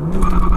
Wow.